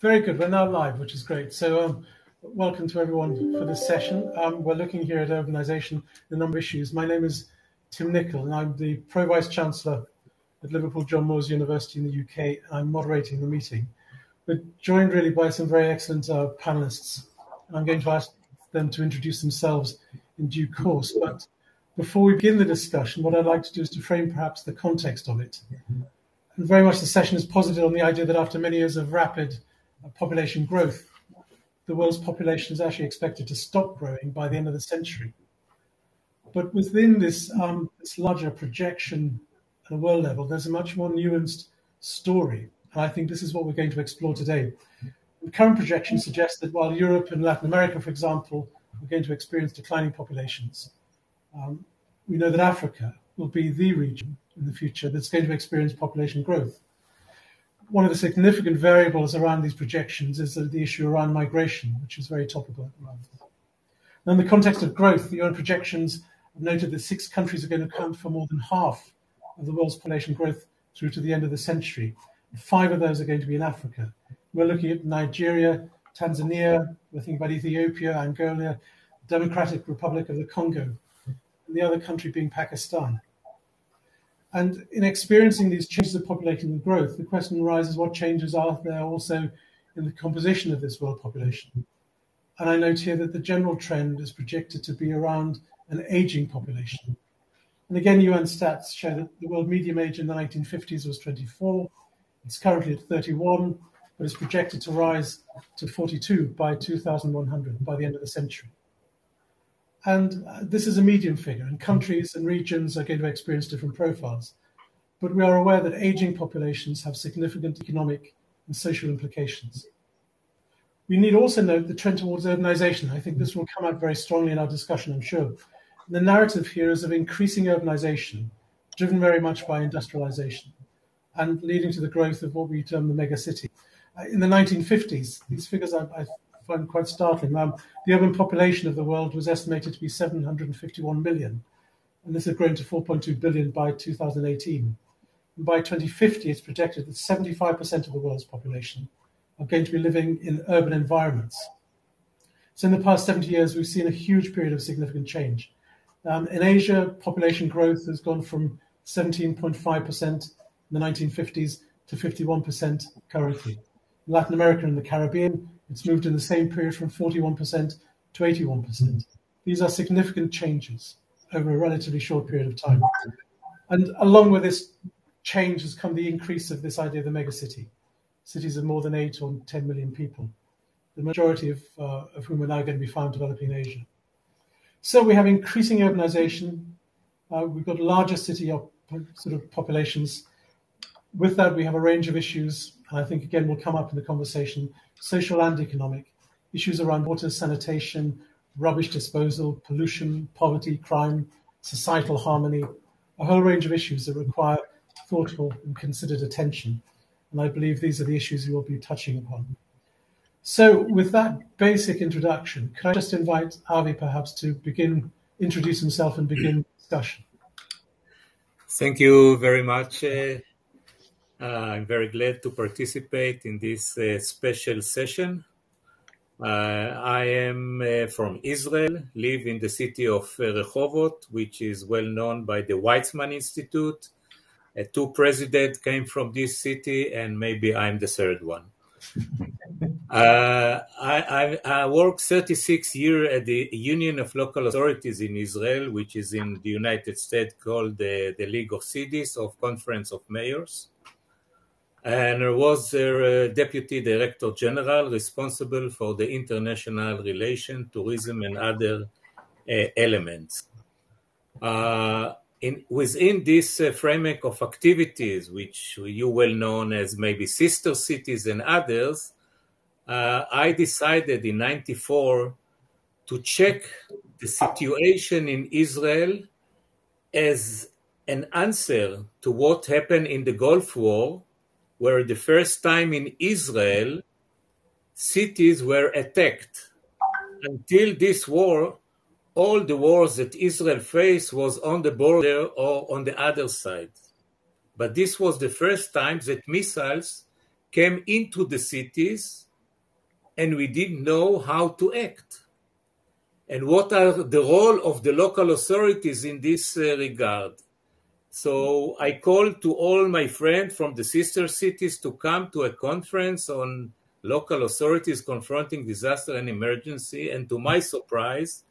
Very good. We're now live, which is great. So, um, welcome to everyone for this session. Um, we're looking here at urbanisation, a number of issues. My name is Tim Nichol, and I'm the Pro Vice Chancellor at Liverpool John Moores University in the UK. I'm moderating the meeting. We're joined really by some very excellent uh, panelists, I'm going to ask them to introduce themselves in due course. But before we begin the discussion, what I'd like to do is to frame perhaps the context of it. And very much the session is posited on the idea that after many years of rapid population growth, the world's population is actually expected to stop growing by the end of the century. But within this, um, this larger projection at a world level, there's a much more nuanced story. And I think this is what we're going to explore today. The current projections suggest that while Europe and Latin America, for example, are going to experience declining populations, um, we know that Africa will be the region in the future that's going to experience population growth one of the significant variables around these projections is the issue around migration, which is very topical at the moment. Now, in the context of growth, the UN projections have noted that six countries are going to account for more than half of the world's population growth through to the end of the century. Five of those are going to be in Africa. We're looking at Nigeria, Tanzania, we're thinking about Ethiopia, Angola, Democratic Republic of the Congo, and the other country being Pakistan. And in experiencing these changes of population and growth, the question arises what changes are there also in the composition of this world population? And I note here that the general trend is projected to be around an aging population. And again, UN stats show that the world medium age in the 1950s was 24. It's currently at 31, but is projected to rise to 42 by 2100, by the end of the century. And uh, this is a median figure, and countries and regions are going to experience different profiles. But we are aware that aging populations have significant economic and social implications. We need also note the trend towards urbanization. I think this will come out very strongly in our discussion, I'm sure. The narrative here is of increasing urbanization, driven very much by industrialization, and leading to the growth of what we term the megacity. Uh, in the 1950s, these figures I, I find quite startling. Um, the urban population of the world was estimated to be 751 million, and this had grown to 4.2 billion by 2018. And by 2050, it's projected that 75% of the world's population are going to be living in urban environments. So, in the past 70 years, we've seen a huge period of significant change. Um, in Asia, population growth has gone from 17.5% in the 1950s to 51% currently. In Latin America and the Caribbean, it's moved in the same period from 41% to 81%. These are significant changes over a relatively short period of time. And along with this change has come the increase of this idea of the megacity. Cities of more than 8 or 10 million people, the majority of, uh, of whom are now going to be found developing in Asia. So we have increasing urbanization. Uh, we've got larger city op- sort of populations. With that, we have a range of issues, I think again will come up in the conversation social and economic, issues around water, sanitation, rubbish disposal, pollution, poverty, crime, societal harmony, a whole range of issues that require thoughtful and considered attention. And I believe these are the issues we will be touching upon. So, with that basic introduction, could I just invite Avi perhaps to begin, introduce himself and begin discussion? Thank you very much, uh, I'm very glad to participate in this uh, special session. Uh, I am from Israel, live in the city of Rehovot, which is well known by the Weizmann Institute. two presidents came from this city, and maybe I'm the third one. Uh, I, I, I, worked 36 years at the Union of Local Authorities in Israel, which is in the United States called the, the League of Cities of Conference of Mayors and was their deputy director general responsible for the international relation, tourism, and other uh, elements. Uh, in, within this uh, framework of activities, which you well known as maybe sister cities and others, uh, I decided in '94 to check the situation in Israel as an answer to what happened in the Gulf War were the first time in Israel cities were attacked. Until this war, all the wars that Israel faced was on the border or on the other side. But this was the first time that missiles came into the cities and we didn't know how to act. And what are the role of the local authorities in this uh, regard? So I called to all my friends from the sister cities to come to a conference on local authorities confronting disaster and emergency. And to my surprise,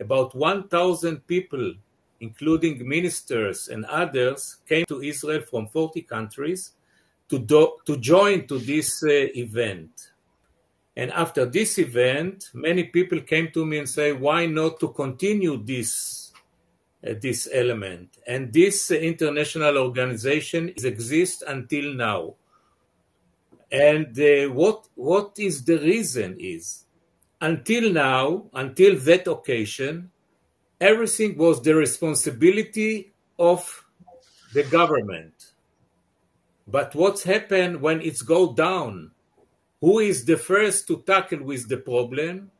about 1,000 people, including ministers and others, came to Israel from 40 countries to, do, to join to this uh, event. And after this event, many people came to me and say, why not to continue this, this element? And this uh, international organization exists until now. And uh, what, what is the reason is, until now, until that occasion, everything was the responsibility of the government. But what's happened when it's go down? Who is the first to tackle with the problem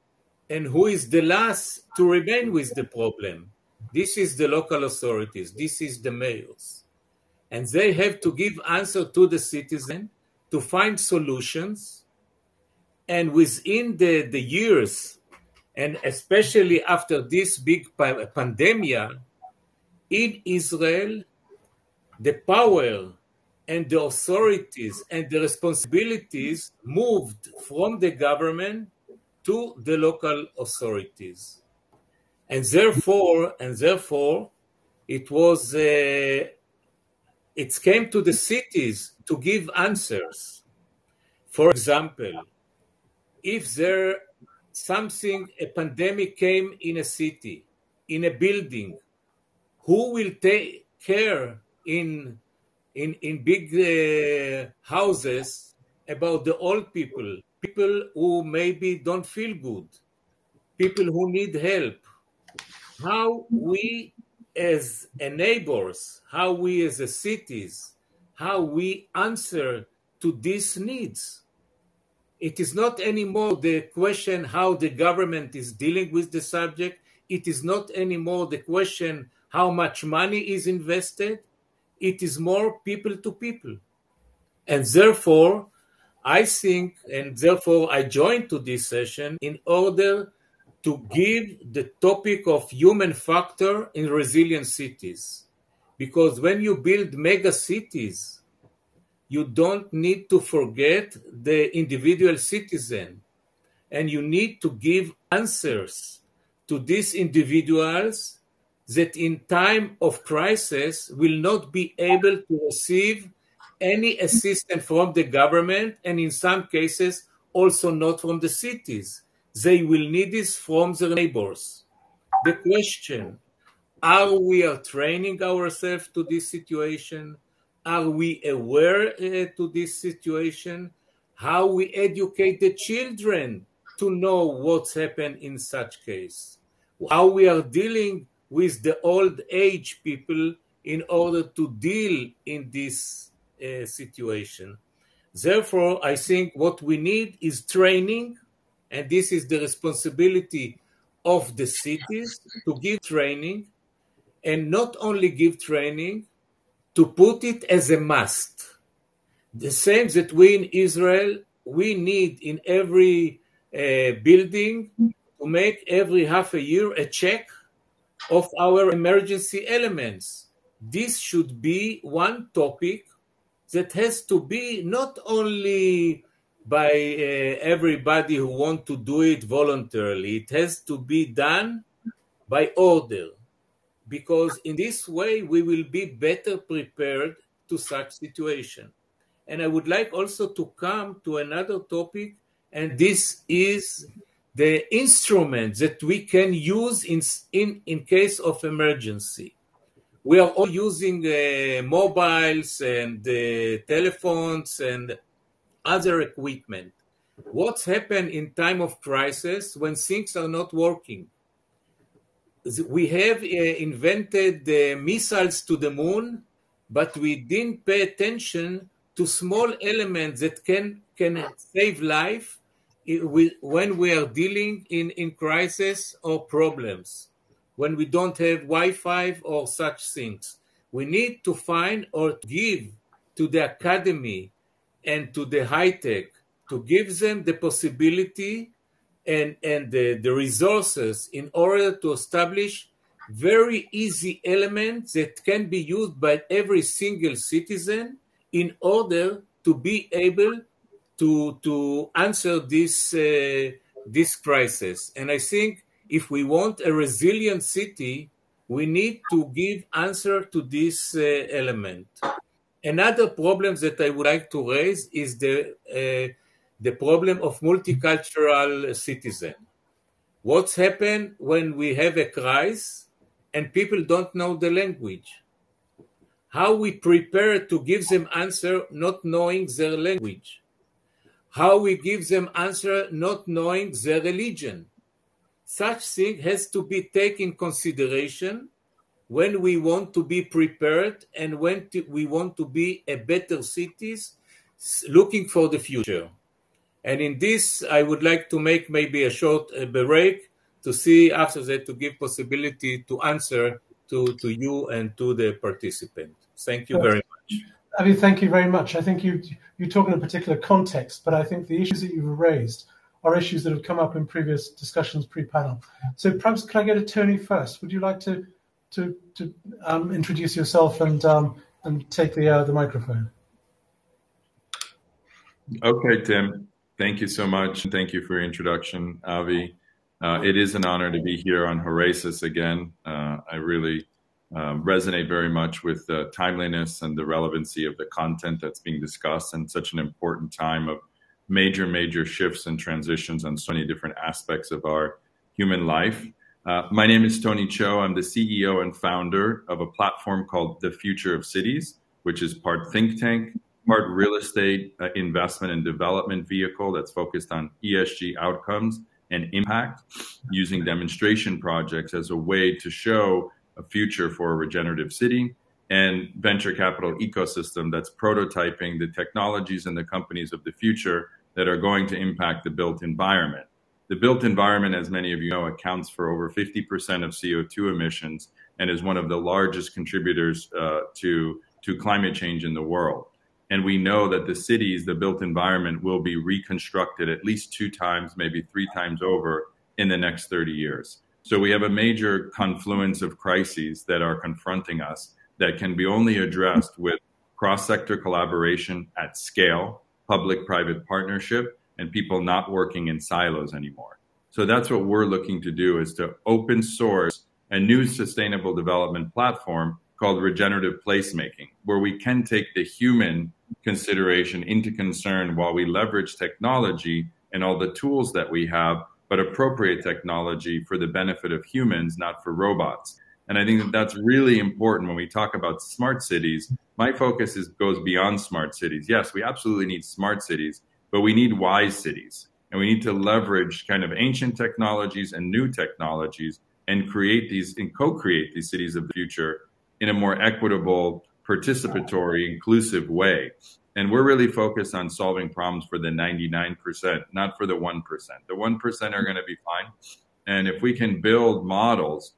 and who is the last to remain with the problem? This is the local authorities. This is the mayors. And they have to give answer to the citizen to find solutions. And within the, the years, and especially after this big pandemic in Israel, the power and the authorities and the responsibilities moved from the government to the local authorities. And therefore, and therefore, it was uh, it came to the cities to give answers. For example, if there something a pandemic came in a city, in a building, who will take care in in in big uh, houses about the old people, people who maybe don't feel good, people who need help. How we as neighbors, how we as a cities, how we answer to these needs. It is not anymore the question how the government is dealing with the subject. It is not anymore the question how much money is invested. It is more people to people. And therefore, I think, and therefore I joined to this session in order to give the topic of human factor in resilient cities. Because when you build mega cities, you don't need to forget the individual citizen and you need to give answers to these individuals that in time of crisis will not be able to receive any assistance from the government and in some cases also not from the cities they will need this from their neighbors. The question are we are training ourselves to this situation? Are we aware uh, to this situation? How we educate the children to know what's happened in such case? How we are dealing with the old age people in order to deal in this uh, situation. Therefore, I think what we need is training and this is the responsibility of the cities to give training and not only give training to put it as a must. The same that we in israel we need in every uh, building to make every half a year a check of our emergency elements. This should be one topic that has to be not only by uh, everybody who want to do it voluntarily. It has to be done by order, because in this way we will be better prepared to such situation. And I would like also to come to another topic, and this is the instruments that we can use in, in, in case of emergency. We are all using uh, mobiles and uh, telephones and other equipment. What's happened in time of crisis when things are not working? We have uh, invented the missiles to the moon, but we didn't pay attention to small elements that can can save life when we are dealing in, in crisis or problems, when we don't have Wi-Fi or such things. We need to find or give to the academy and to the high tech to give them the possibility and, and the, the resources in order to establish very easy elements that can be used by every single citizen in order to be able to, to answer this, uh, this crisis. And I think if we want a resilient city, we need to give answer to this uh, element. Another problem that I would like to raise is the uh, the problem of multicultural citizen. What's happened when we have a crisis and people don't know the language? How we prepare to give them answer not knowing their language? How we give them answer not knowing their religion? Such thing has to be taken consideration when we want to be prepared and when to, we want to be a better cities looking for the future. And in this, I would like to make maybe a short break to see after that to give possibility to answer to, to you and to the participant. Thank you very much. I mean, thank you very much. I think you you talk in a particular context, but I think the issues that you've raised are issues that have come up in previous discussions pre-panel. So perhaps can I go to Tony first? Would you like to to to um, introduce yourself and um, and take the uh, the microphone? Okay, Tim. Thank you so much. Thank you for your introduction, Avi. Uh, it is an honor to be here on Horasis again. Uh, I really um, resonate very much with the timeliness and the relevancy of the content that's being discussed in such an important time of major, major shifts and transitions on so many different aspects of our human life. Uh, my name is Tony Cho. I'm the CEO and founder of a platform called The Future of Cities, which is part think tank, part real estate uh, investment and development vehicle that's focused on ESG outcomes and impact, using demonstration projects as a way to show a future for a regenerative city, and venture capital ecosystem that's prototyping the technologies and the companies of the future that are going to impact the built environment. The built environment, as many of you know, accounts for over 50% of CO2 emissions and is one of the largest contributors uh, to, to climate change in the world. And we know that the cities, the built environment, will be reconstructed at least two times, maybe three times over in the next 30 years. So we have a major confluence of crises that are confronting us that can be only addressed with cross sector collaboration at scale, public private partnership, and people not working in silos anymore. So that's what we're looking to do is to open source a new sustainable development platform called regenerative placemaking, where we can take the human consideration into concern while we leverage technology and all the tools that we have, but appropriate technology for the benefit of humans, not for robots. And I think that that's really important when we talk about smart cities. My focus is goes beyond smart cities. Yes, we absolutely need smart cities, but we need wise cities. And we need to leverage kind of ancient technologies and new technologies and create these and co-create these cities of the future in a more equitable, participatory, inclusive way. And we're really focused on solving problems for the 99%, not for the 1%. The 1% are going to be fine. And if we can build models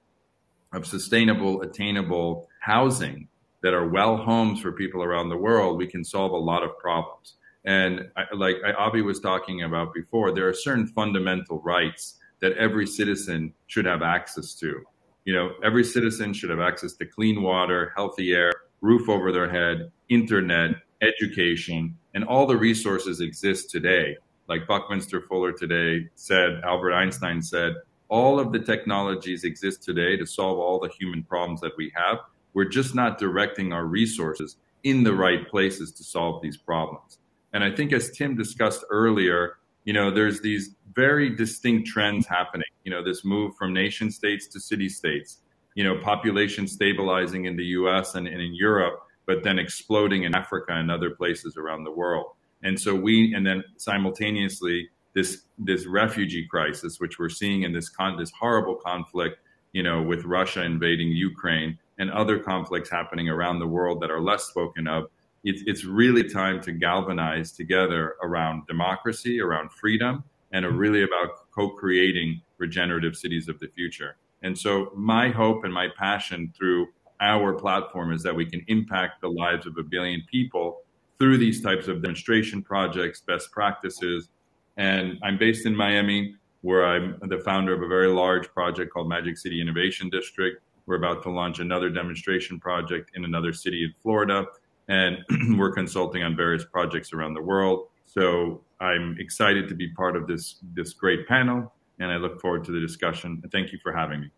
of sustainable, attainable housing that are well homes for people around the world, we can solve a lot of problems. And I, like Avi was talking about before, there are certain fundamental rights that every citizen should have access to you know, every citizen should have access to clean water, healthy air, roof over their head, internet, education, and all the resources exist today. Like Buckminster Fuller today said, Albert Einstein said, all of the technologies exist today to solve all the human problems that we have. We're just not directing our resources in the right places to solve these problems. And I think, as Tim discussed earlier, you know, there's these very distinct trends happening. You know, this move from nation states to city states, you know, population stabilizing in the US and, and in Europe, but then exploding in Africa and other places around the world. And so we, and then simultaneously, this this refugee crisis, which we're seeing in this con- this horrible conflict, you know, with Russia invading Ukraine and other conflicts happening around the world that are less spoken of, it's, it's really time to galvanize together around democracy, around freedom, and are mm-hmm. really about co-creating regenerative cities of the future. And so my hope and my passion through our platform is that we can impact the lives of a billion people through these types of demonstration projects, best practices. And I'm based in Miami, where I'm the founder of a very large project called Magic City Innovation District. We're about to launch another demonstration project in another city in Florida, and we're consulting on various projects around the world. So I'm excited to be part of this this great panel, and I look forward to the discussion. Thank you for having me.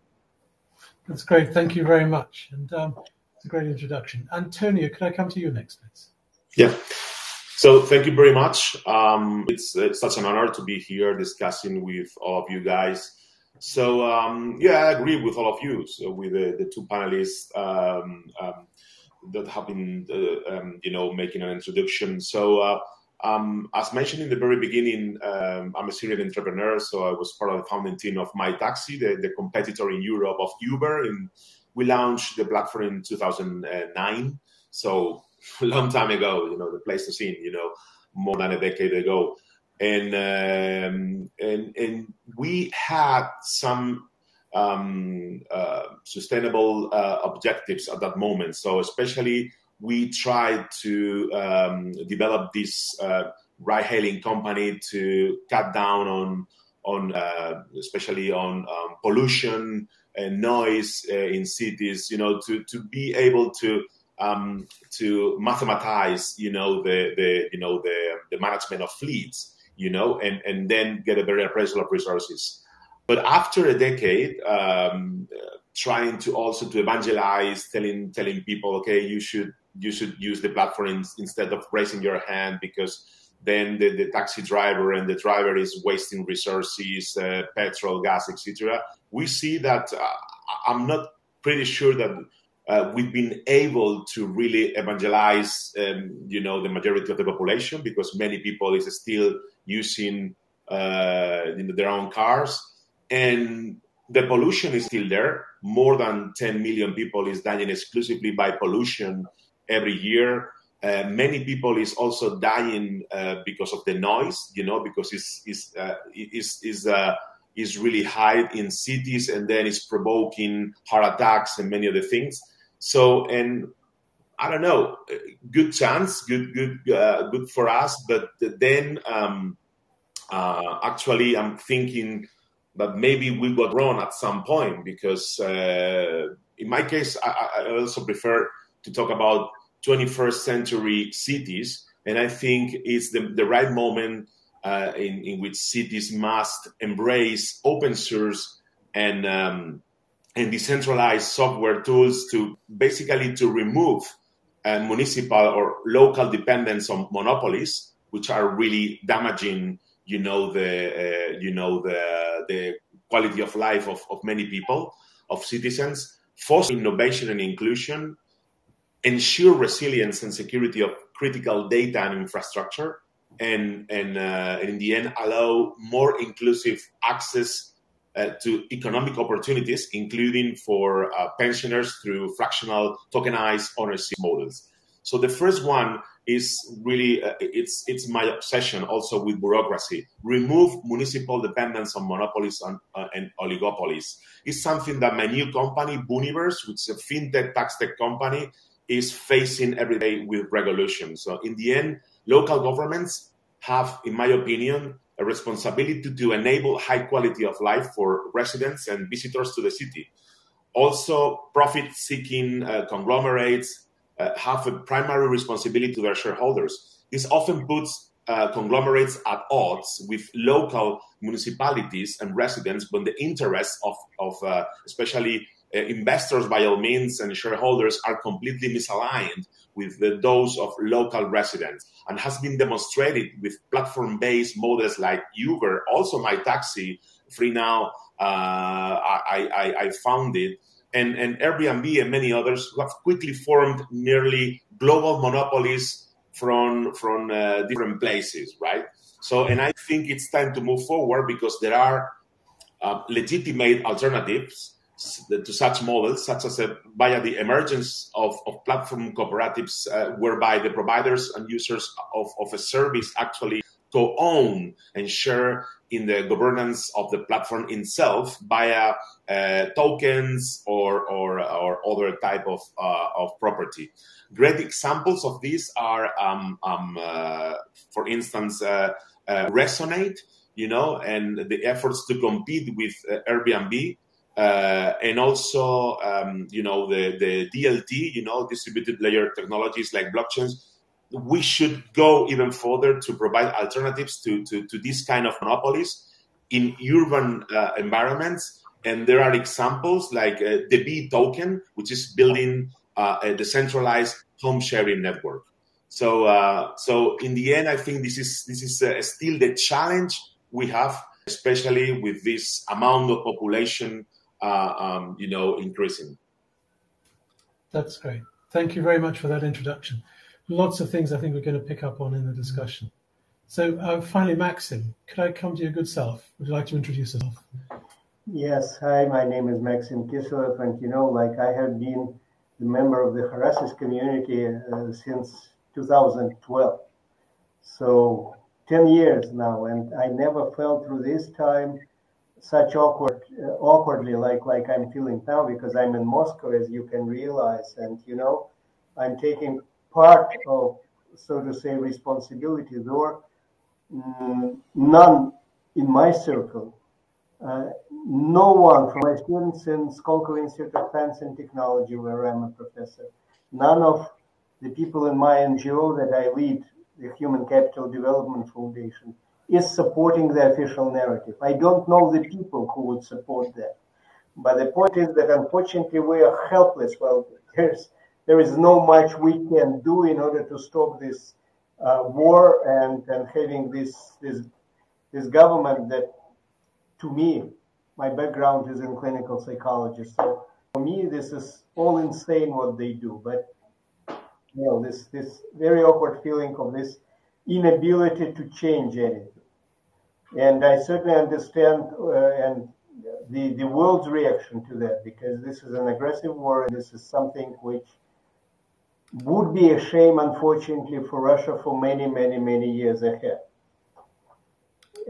That's great. Thank you very much, and um, it's a great introduction. Antonio, could I come to you next, please? Yeah. So thank you very much. Um, it's, it's such an honor to be here discussing with all of you guys. So um, yeah, I agree with all of you. So with the, the two panelists um, um that have been, uh, um, you know, making an introduction. So uh, um, as mentioned in the very beginning, I'm a serial entrepreneur. So I was part of the founding team of MyTaxi, the, the competitor in Europe of Uber. And we launched the platform in 2009. So a long time ago, you know, the Pleistocene, you know, more than a decade ago. And um, and and we had some um, uh, sustainable uh, objectives at that moment. So especially we tried to um, develop this uh, ride-hailing company to cut down on on uh, especially on um, pollution and noise uh, in cities. You know, to to be able to um, to mathematize, you know, the, the you know the, the management of fleets, you know, and, and then get a better appraisal of resources. But after a decade, um, trying to also to evangelize, telling telling people, okay, you should you should use the platform in, instead of raising your hand because then the, the taxi driver and the driver is wasting resources, uh, petrol, gas, etc. We see that uh, I'm not pretty sure that uh, we've been able to really evangelize, um, you know, the majority of the population because many people is still using uh, you know, their own cars, and the pollution is still there. More than 10 million people is dying exclusively by pollution every year. Uh, many people is also dying uh, because of the noise, you know, because it's it's uh, it's, it's uh, is really high in cities and then it's provoking heart attacks and many other things. So, and I don't know, good chance, good, good, uh, good for us. But then, um, uh, actually, I'm thinking that maybe we got wrong at some point because, uh, in my case, I, I, also prefer to talk about 21st century cities, and I think it's the, the right moment uh, in, in which cities must embrace open source and um, and decentralized software tools to basically to remove uh, municipal or local dependence on monopolies, which are really damaging, you know, the uh, you know the the quality of life of, of many people, of citizens, foster innovation and inclusion, ensure resilience and security of critical data and infrastructure, and and, uh, and in the end allow more inclusive access uh, to economic opportunities, including for uh, pensioners through fractional tokenized ownership models. So the first one is really uh, it's it's my obsession also with bureaucracy. Remove municipal dependence on monopolies and, uh, and oligopolies. is something that my new company, Woonivers, which is a fintech tax tech company, is facing every day with regulation. So in the end, local governments have, in my opinion, a responsibility to enable high quality of life for residents and visitors to the city. Also, profit seeking uh, conglomerates uh, have a primary responsibility to their shareholders. This often puts uh, conglomerates at odds with local municipalities and residents when the interests of, of uh, especially uh, investors, by all means, and shareholders are completely misaligned with the, those of local residents and has been demonstrated with platform-based models like Uber, also MyTaxi, Free Now, uh, I, I, I founded, and, and Airbnb and many others who have quickly formed nearly global monopolies from, from uh, different places, right? So, and I think it's time to move forward because there are uh, legitimate alternatives to such models, such as a, via the emergence of, of platform cooperatives, uh, whereby the providers and users of, of a service actually co-own and share in the governance of the platform itself via uh, tokens or, or, or other type of, uh, of property. Great examples of this are, um, um, uh, for instance, uh, uh, Resonate, you know, and the efforts to compete with uh, Airbnb. and also, um, you know, the, the DLT, you know, distributed ledger technologies like blockchains, we should go even further to provide alternatives to, to, to this kind of monopolies in urban uh, environments. And there are examples like uh, the Bee Token, which is building uh, a decentralized home sharing network. So, uh, so in the end, I think this is this is uh, still the challenge we have, especially with this amount of population, uh, um, you know, increasing. That's great. Thank you very much for that introduction lots of things I think we're going to pick up on in the discussion. So uh, finally, Maxim, could I come to your good self? Would you like to introduce yourself? Yes. Hi, my name is Maxim Kiselev, and you know, like I have been the member of the Horasis community uh, since 2012. So 10 years now, and I never felt through this time such awkward, uh, awkwardly like like I'm feeling now because I'm in Moscow, as you can realize, and you know, I'm taking part of, so to say, responsibility, though mm, none in my circle, uh, no one from my students in Skolkovo Institute of Science and Technology, where I'm a professor, none of the people in my NGO that I lead, the Human Capital Development Foundation, is supporting the official narrative. I don't know the people who would support that. But the point is that unfortunately we are helpless. Well, there's there is no much we can do in order to stop this uh, war and, and having this, this, this government that, to me, my background is in clinical psychology. So for me, this is all insane what they do. But you know, this this very awkward feeling of this inability to change anything. And I certainly understand uh, and the the world's reaction to that because this is an aggressive war and this is something which would be a shame, unfortunately, for Russia for many, many, many years ahead.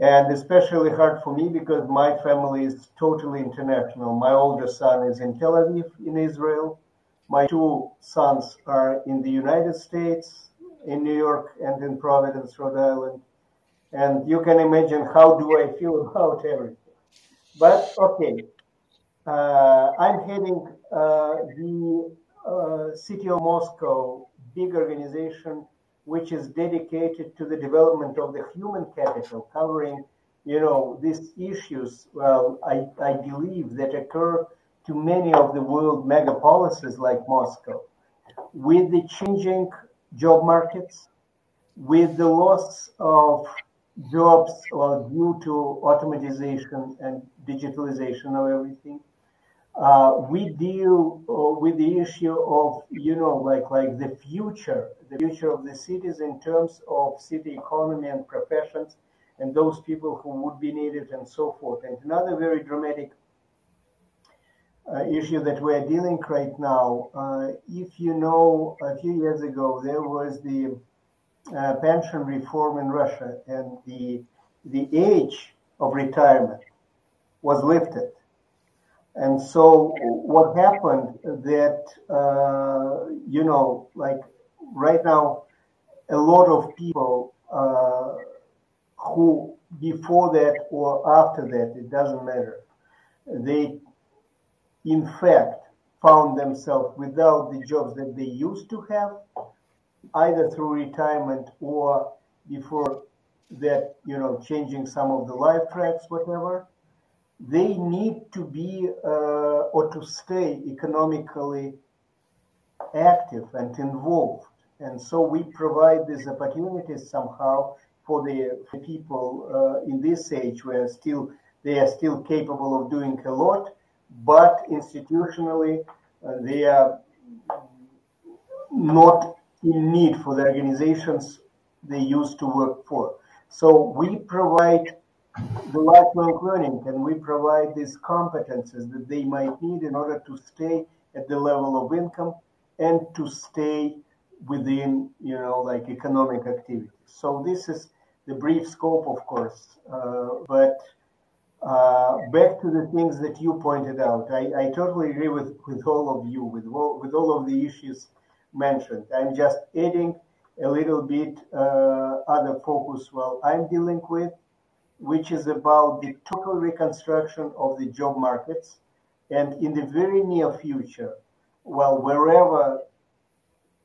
And especially hard for me because my family is totally international. My older son is in Tel Aviv in Israel. My two sons are in the United States, in New York, and in Providence, Rhode Island. And you can imagine how do I feel about everything. But okay, uh, I'm heading uh, the uh, City of Moscow big organization which is dedicated to the development of the human capital, covering, you know, these issues. Well, I, I believe that occur to many of the world megapolises like Moscow, with the changing job markets, with the loss of jobs due to automatization and digitalization of everything, uh, we deal uh, with the issue of you know like like the future the future of the cities in terms of city economy and professions and those people who would be needed and so forth. And another very dramatic uh, issue that we're dealing right now uh, if you know a few years ago there was the uh, pension reform in russia and the the age of retirement was lifted and so what happened that, uh, you know, like right now, a lot of people uh, who before that or after that, it doesn't matter, they in fact found themselves without the jobs that they used to have, either through retirement or before that, you know, changing some of the life tracks, whatever they need to be uh, or to stay economically active and involved. And so we provide these opportunities somehow for the for people uh, in this age where still they are still capable of doing a lot, but institutionally uh, they are not in need for the organizations they used to work for. So we provide the lifelong learning and we provide these competences that they might need in order to stay at the level of income and to stay within you know like economic activity so this is the brief scope, of course. Uh, but uh, back to the things that you pointed out, I, I totally agree with, with all of you, with all, with all of the issues mentioned. I'm just adding a little bit uh, other focus while I'm dealing with, which is about the total reconstruction of the job markets. And in the very near future, well, wherever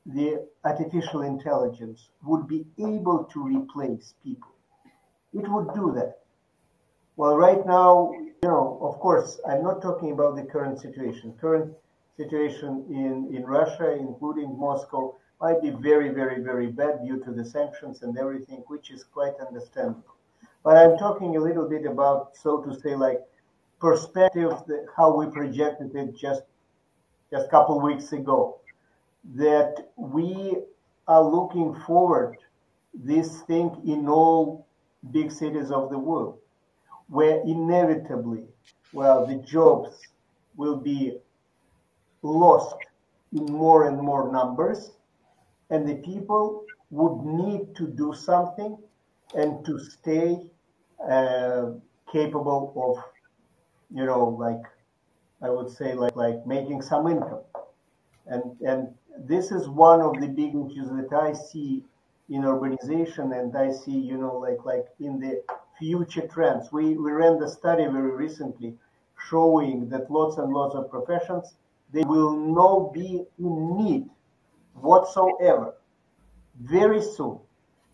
the artificial intelligence would be able to replace people, it would do that. Well, right now, you know, of course, I'm not talking about the current situation. Current situation in, in Russia, including Moscow, might be very, very, very bad due to the sanctions and everything, which is quite understandable. But I'm talking a little bit about, so to say, like perspective, how we projected it just just a couple weeks ago, that we are looking forward this thing in all big cities of the world, where inevitably, well, the jobs will be lost in more and more numbers, and the people would need to do something and to stay uh, capable of, you know, like I would say, like like making some income, and and this is one of the big issues that I see in urbanization, and I see, you know, like like in the future trends. We we ran the study very recently, showing that lots and lots of professions they will not be in need whatsoever very soon.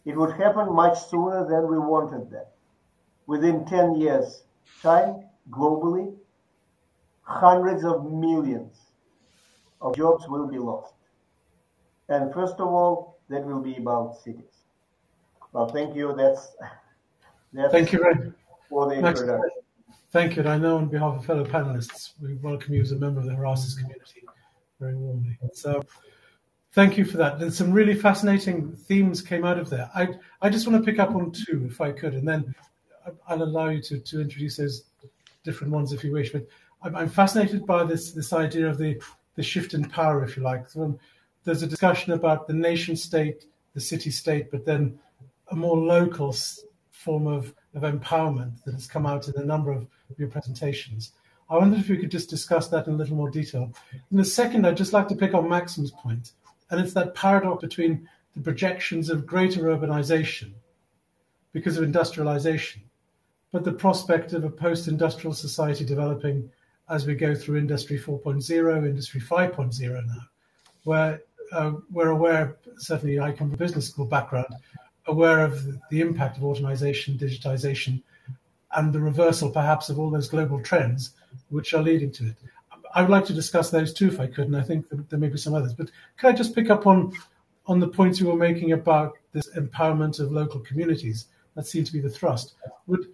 It would happen much sooner than we wanted that. Within 10 years time, globally, hundreds of millions of jobs will be lost. And first of all, that will be about cities. Well, thank you. That's, that's thank you very much for the introduction. Thank you. And I know on behalf of fellow panelists, we welcome you as a member of the Horasis community very warmly. So thank you for that. There's some really fascinating themes came out of there. I, I just want to pick up on two, if I could, and then I'll allow you to, to introduce those different ones if you wish. But I'm, I'm fascinated by this this idea of the the shift in power, if you like. So there's a discussion about the nation state, the city state, but then a more local form of, of empowerment that has come out in a number of your presentations. I wonder if you could just discuss that in a little more detail. And the second, I'd just like to pick on Maxim's point, and it's that paradox between the projections of greater urbanization because of industrialization, but the prospect of a post industrial society developing as we go through Industry 4.0, Industry 5.0 now, where uh, we're aware, certainly I come from a business school background, aware of the impact of automation, digitization, and the reversal perhaps of all those global trends which are leading to it. I would like to discuss those too, if I could, and I think there may be some others. But can I just pick up on on the points you were making about this empowerment of local communities? That seemed to be the thrust. Would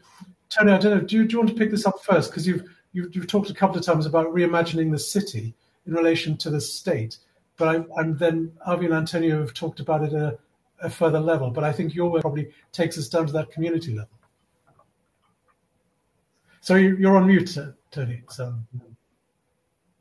Tony, I don't know, do you, do you want to pick this up first? Because you've you've, you've, talked a couple of times about reimagining the city in relation to the state, but I, am then Avi and Antonio have talked about it at a, a, further level. But I think your work probably takes us down to that community level. So you're on mute, Tony. So.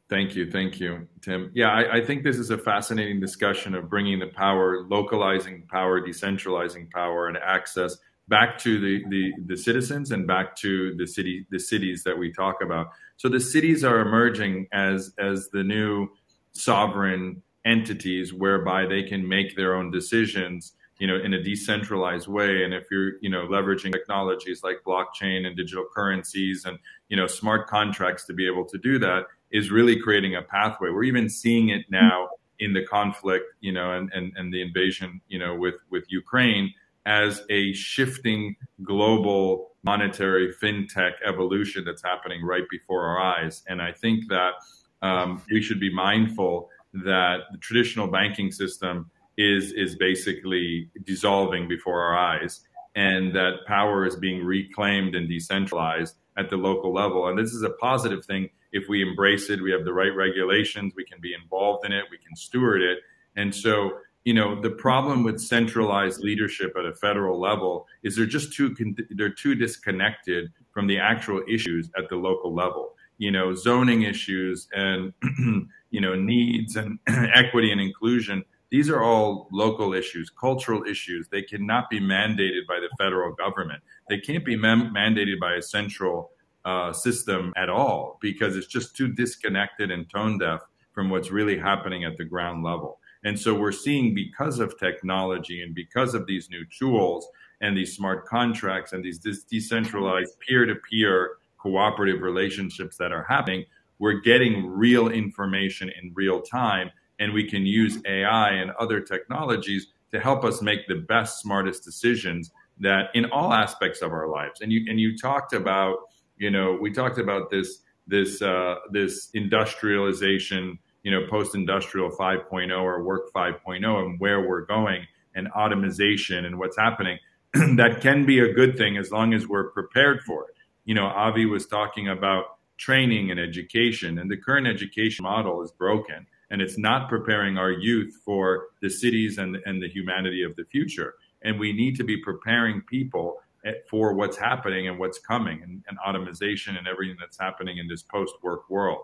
Thank you, thank you, Tim. Yeah, I, I, think this is a fascinating discussion of bringing the power, localizing power, decentralizing power, and access back to the, the, the citizens and back to the city the cities that we talk about. So the cities are emerging as as the new sovereign entities whereby they can make their own decisions you know in a decentralized way and if you're you know leveraging technologies like blockchain and digital currencies and you know smart contracts to be able to do that is really creating a pathway we're even seeing it now in the conflict you know and and, and the invasion you know with with ukraine as a shifting global monetary fintech evolution that's happening right before our eyes. And I think that um, we should be mindful that the traditional banking system is is basically dissolving before our eyes, and that power is being reclaimed and decentralized at the local level. And this is a positive thing if we embrace it. We have the right regulations. We can be involved in it. We can steward it. And so you know the problem with centralized leadership at a federal level is they're just too they're too disconnected from the actual issues at the local level you know zoning issues and you know needs and equity and inclusion These are all local issues, cultural issues. They cannot be mandated by the federal government. They can't be mandated by a central uh, system at all because it's just too disconnected and tone deaf from what's really happening at the ground level. And so we're seeing because of technology and because of these new tools and these smart contracts and these decentralized peer to peer cooperative relationships that are happening, we're getting real information in real time. And we can use AI and other technologies to help us make the best, smartest decisions that in all aspects of our lives. And you, and you talked about, you know, we talked about this, this, uh, this industrialization, you know, post-industrial 5.0 or work 5.0 and where we're going and automation and what's happening. that can be a good thing as long as we're prepared for it. You know, Avi was talking about training and education, and the current education model is broken and it's not preparing our youth for the cities and, and the humanity of the future. And we need to be preparing people eh, for what's happening and what's coming and, and automation and everything that's happening in this post work world.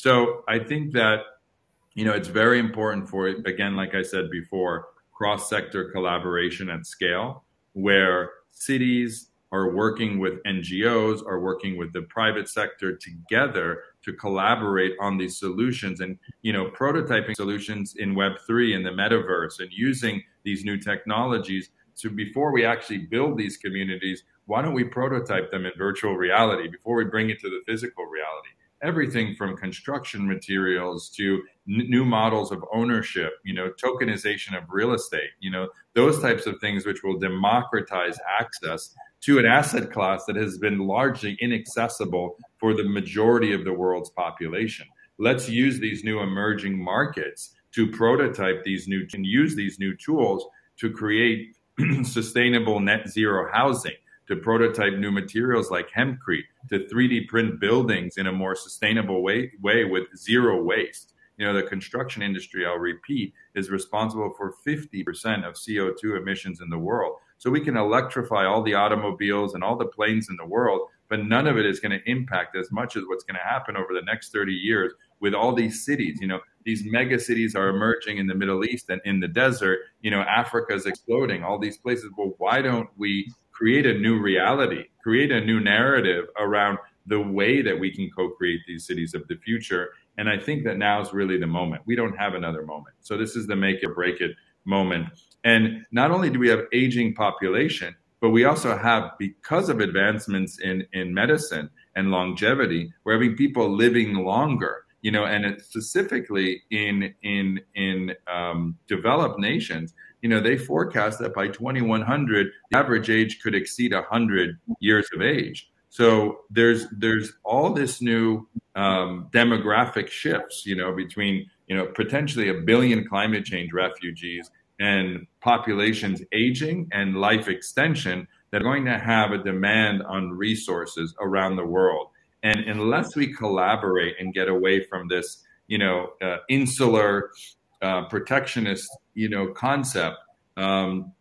So I think that, you know, it's very important for, again, like I said before, cross sector collaboration at scale where cities are working with NGOs, are working with the private sector together to collaborate on these solutions and you know prototyping solutions in web3 and the metaverse and using these new technologies so before we actually build these communities why don't we prototype them in virtual reality before we bring it to the physical reality everything from construction materials to n- new models of ownership, you know, tokenization of real estate, you know, those types of things which will democratize access to an asset class that has been largely inaccessible for the majority of the world's population. Let's use these new emerging markets to prototype these new and use these new tools to create sustainable net zero housing to prototype new materials like hempcrete, to 3D print buildings in a more sustainable way, way with zero waste. You know, the construction industry, I'll repeat, is responsible for 50% of CO2 emissions in the world. So we can electrify all the automobiles and all the planes in the world, but none of it is going to impact as much as what's going to happen over the next 30 years with all these cities. You know, these mega cities are emerging in the Middle East and in the desert. You know, Africa is exploding, all these places. Well, why don't we create a new reality, create a new narrative around the way that we can co-create these cities of the future. And I think that now is really the moment. We don't have another moment. So this is the make it break it moment. And not only do we have aging population, but we also have, because of advancements in, in medicine and longevity, we're having people living longer. You know, and specifically in in in um, developed nations, you know, they forecast that by 2100, the average age could exceed 100 years of age. So there's there's all this new um, demographic shifts, you know, between you know potentially a billion climate change refugees and populations aging and life extension that are going to have a demand on resources around the world. And unless we collaborate and get away from this, you know, uh, insular uh, protectionist, you know, concept, um,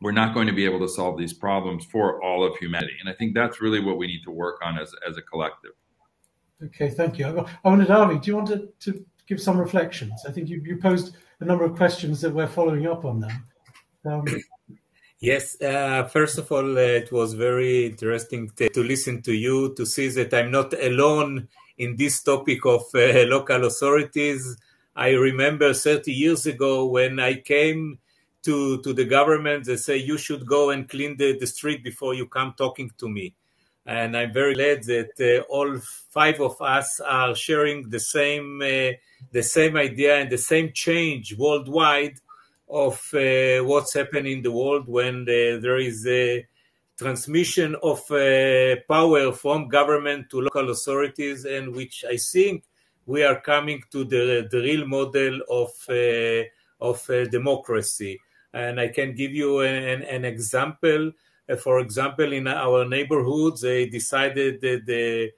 we're not going to be able to solve these problems for all of humanity. And I think that's really what we need to work on as, as a collective. Okay, thank you. I wanted Avi, do you want to, to give some reflections? I think you, you posed a number of questions that we're following up on now. Um, Yes, uh, first of all, uh, it was very interesting to, to, listen to you, to see that I'm not alone in this topic of uh, local authorities. I remember 30 years ago when I came to, to the government, they say you should go and clean the, the street before you come talking to me. And I'm very glad that uh, all five of us are sharing the same uh, the same idea and the same change worldwide of uh, what's happening in the world when uh, there is a transmission of uh, power from government to local authorities, and which I think we are coming to the, the real model of, uh, of uh, democracy. And I can give you an, an example. Uh, for example, in our neighborhood, they decided the,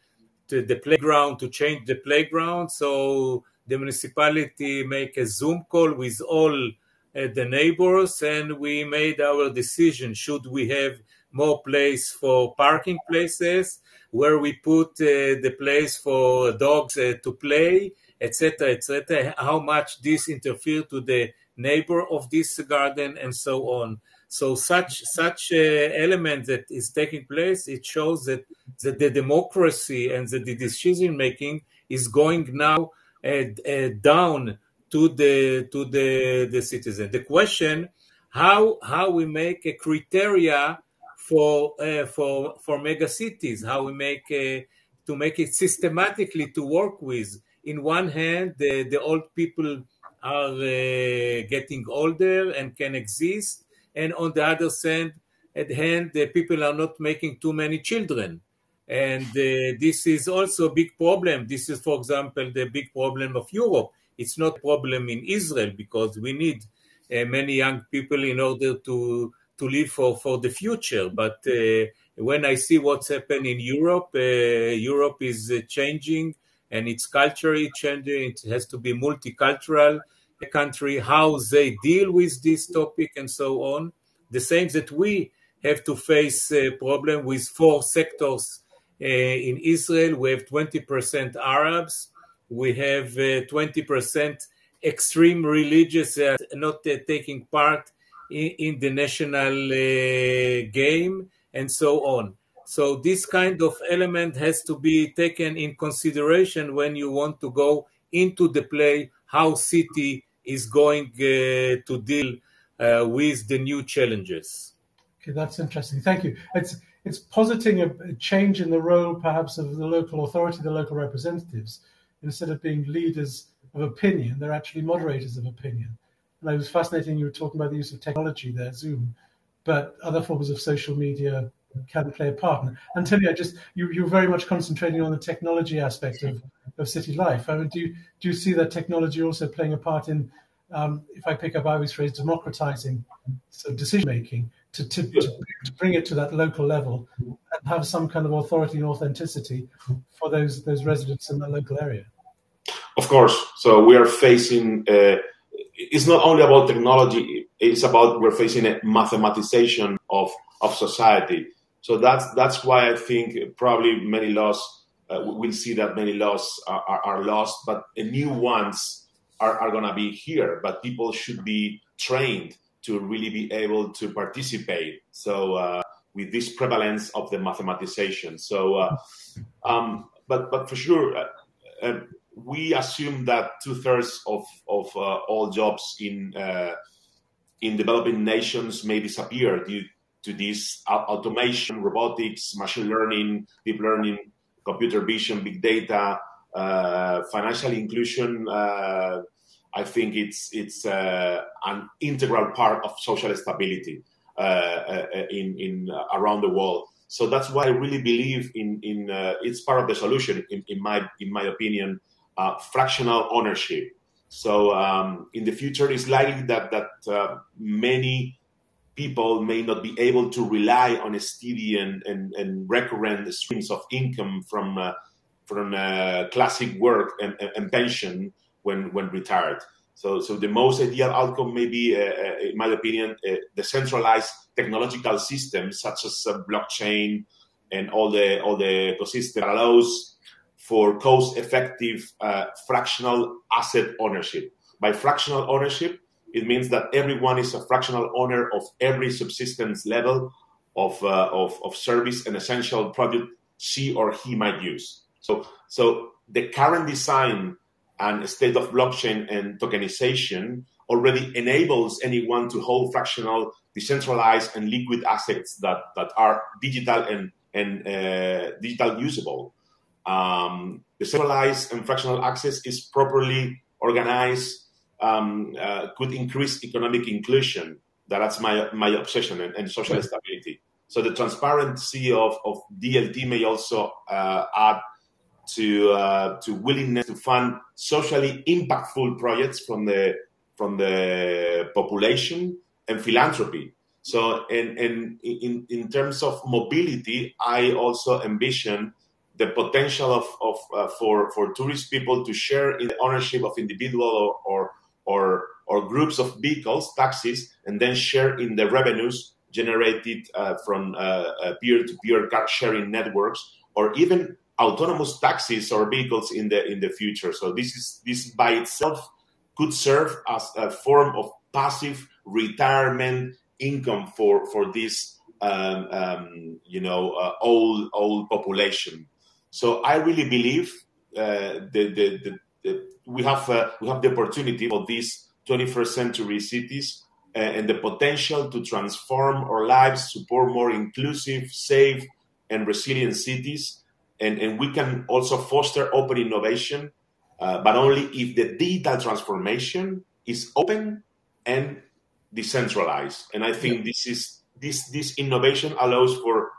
the, the playground to change the playground. So the municipality make a Zoom call with all the neighbors, and we made our decision: should we have more place for parking places? Where we put uh, the place for dogs uh, to play, etc., etc. How much this interfere to the neighbor of this garden, and so on. So such such uh, element that is taking place, it shows that, that the democracy and that the decision making is going now uh, uh, down to the to the the citizen. The question how how we make a criteria for uh, for for mega cities, how we make a, to make it systematically to work with. In one hand, the, the old people are uh, getting older and can exist, and on the other hand, at hand, the people are not making too many children. And uh, this is also a big problem. This is, for example, the big problem of Europe. It's not a problem in Israel because we need uh, many young people in order to to live for, for the future. But uh, when I see what's happened in Europe, uh, Europe is uh, changing and its culture is changing. It has to be multicultural country, how they deal with this topic and so on. The same that we have to face a problem with four sectors uh, in Israel. We have 20% Arabs. We have uh, 20% extreme religious uh, not uh, taking part in, the national uh, game and so on. So this kind of element has to be taken in consideration when you want to go into the play how city is going uh, to deal uh, with the new challenges. Okay, that's interesting. Thank you. It's it's positing a, change in the role, perhaps, of the local authority, the local representatives. Instead of being leaders of opinion, they're actually moderators of opinion. And it was fascinating you were talking about the use of technology there, Zoom, but other forms of social media can play a part. And Tilly, I just you you're very much concentrating on the technology aspect of, of city life. I mean, do you do you see that technology also playing a part in, um, if I pick up Avi's phrase, democratizing decision making to, to, to, to bring it to that local level and have some kind of authority and authenticity for those those residents in that local area? Of course. So we are facing. Uh, it's not only about technology. It's about we're facing a mathematization of of society. So that's that's why I think probably many laws uh, we'll see that many laws are, are, are lost, but new ones are, are going to be here. But people should be trained to really be able to participate. So uh, with this prevalence of the mathematization. So, uh, um, but but for sure, uh, uh, we assume that two thirds of of uh, all jobs in uh, in developing nations may disappear due to this automation, robotics, machine learning, deep learning, computer vision, big data, uh, financial inclusion. Uh, I think it's it's uh, an integral part of social stability uh, in in around the world. So that's why I really believe in in it's part of the solution in, in my in my opinion uh, fractional ownership. So um, in the future, it's likely that that uh, many people may not be able to rely on a steady and, and, and recurrent streams of income from uh, from uh, classic work and, and, pension when when retired. So, so the most ideal outcome may be, uh, uh, in my opinion, decentralized technological systems such as blockchain and all the all the ecosystem allows for cost-effective uh, fractional asset ownership. By fractional ownership, it means that everyone is a fractional owner of every subsistence level of, uh, of, of, service and essential product she or he might use. So, so the current design and state of blockchain and tokenization already enables anyone to hold fractional, decentralized, and liquid assets that, that are digital and, and uh, digital usable um, decentralized and fractional access is properly organized um, uh, could increase economic inclusion. That's my my obsession and, and social stability. So the transparency of, of DLT may also uh, add to uh, to willingness to fund socially impactful projects from the from the population and philanthropy. So, and, and in, in terms of mobility, I also envision the potential of, of uh, for for tourist people to share in the ownership of individual or, or or groups of vehicles, taxis, and then share in the revenues generated uh, from uh, uh, peer-to-peer car sharing networks, or even autonomous taxis or vehicles in the in the future. So this is this by itself could serve as a form of passive retirement income for for this um, um, you know uh, old old population. So I really believe uh, the, the, the, the, we have uh, we have the opportunity for these 21st century cities uh, and the potential to transform our lives, support more inclusive, safe, and resilient cities, and, and we can also foster open innovation, uh, but only if the digital transformation is open and decentralized. And I think this is this this innovation allows for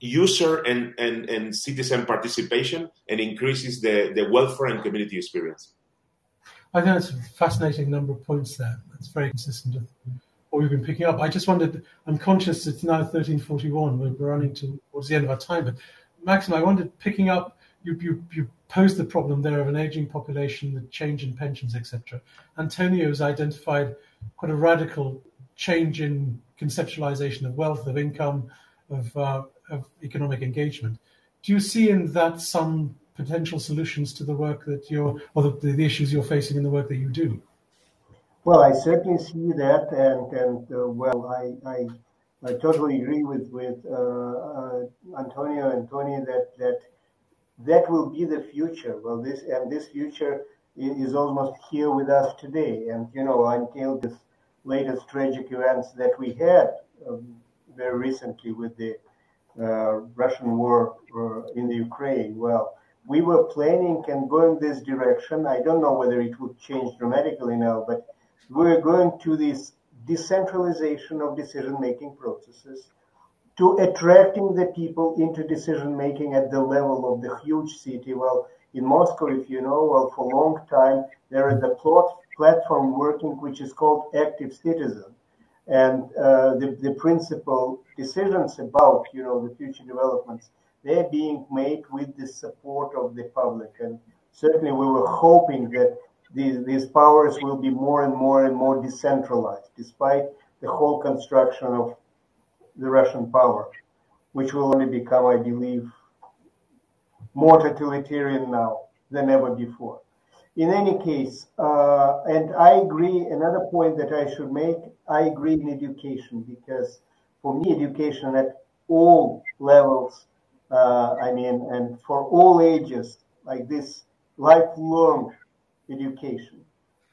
user and, and, and citizen participation and increases the, the welfare and community experience. I think that's a fascinating number of points there. That's very consistent with what we've been picking up. I just wondered, I'm conscious it's now 1341, we're running towards the end of our time, but Maxim, I wondered, picking up, you, you, you posed the problem there of an aging population, the change in pensions, etc. Antonio has identified quite a radical change in conceptualization of wealth, of income, of, uh, of economic engagement. Do you see in that some potential solutions to the work that you're, or the, the issues you're facing in the work that you do? Well, I certainly see that, and and uh, well, I, I I totally agree with with uh, uh, Antonio and Tony that that that will be the future. Well, this and this future is almost here with us today, and you know until this latest tragic events that we had um, very recently with the Russian war uh, in the Ukraine. Well, we were planning and going this direction. I don't know whether it would change dramatically now, but we're going to this decentralization of decision making processes to attracting the people into decision making at the level of the huge city. Well, in Moscow, if you know, well, for a long time, there is a plot, platform working which is called Active Citizen. And uh, the, the principal decisions about, you know, the future developments, they're being made with the support of the public. And certainly we were hoping that these, these powers will be more and more and more decentralized, despite the whole construction of the Russian power, which will only become, I believe, more totalitarian now than ever before. In any case, uh, and I agree, another point that I should make, I agree in education because for me, education at all levels, uh, I mean, and for all ages, like this lifelong education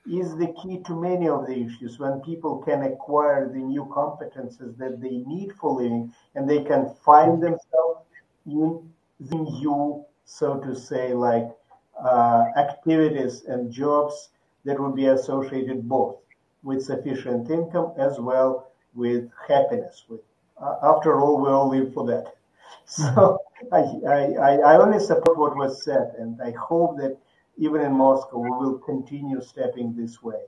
is the key to many of the issues. When people can acquire the new competences that they need for living and they can find themselves in the new, so to say, like uh, activities and jobs that would be associated both with sufficient income as well with happiness. With uh, after all, we all live for that. So I, I, I only support what was said, and I hope that even in Moscow, we will continue stepping this way.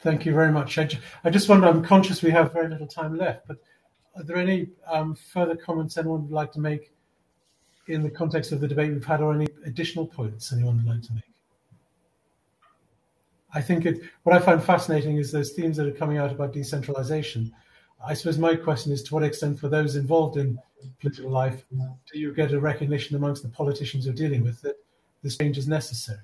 Thank you very much. I, I just wonder, I'm conscious we have very little time left, but are there any um, further comments anyone would like to make in the context of the debate we've had, or any additional points anyone would like to make? I think it, what I find fascinating is those themes that are coming out about decentralization. I suppose my question is to what extent, for those involved in political life, do you get a recognition amongst the politicians you're dealing with that this change is necessary?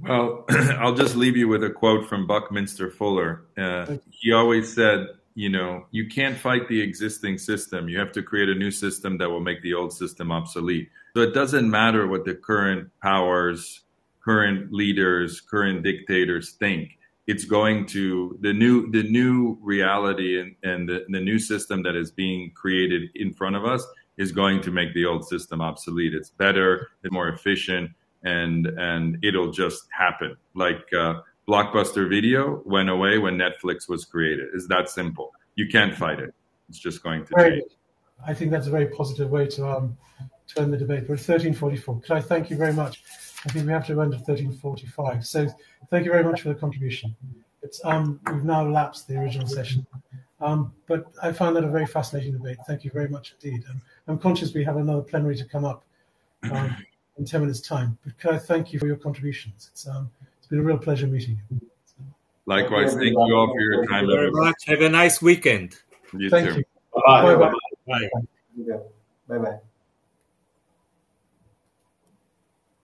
Well, I'll just leave you with a quote from Buckminster Fuller. Uh, he always said, you know, you can't fight the existing system. You have to create a new system that will make the old system obsolete. So it doesn't matter what the current powers, current leaders, current dictators think. It's going to the new the new reality and, and the, the new system that is being created in front of us is going to make the old system obsolete. It's better, it's more efficient, and and it'll just happen. Like uh, Blockbuster Video went away when Netflix was created. It's that simple. You can't fight it. It's just going to change. I think that's a very positive way to um, to end the debate. We're 1344. Can I thank you very much? I think we have to end at 1345. So thank you very much for the contribution. It's um, we've now lapsed the original session. Um, but I found that a very fascinating debate. Thank you very much indeed. Um, I'm conscious we have another plenary to come up um, in 10 minutes' time. But can I thank you for your contributions? It's, um, it's been a real pleasure meeting you. Likewise, thank you all for your time. Thank you very much. Have a nice weekend. You thank too. you. Bye. Bye-bye. Bye. Bye bye.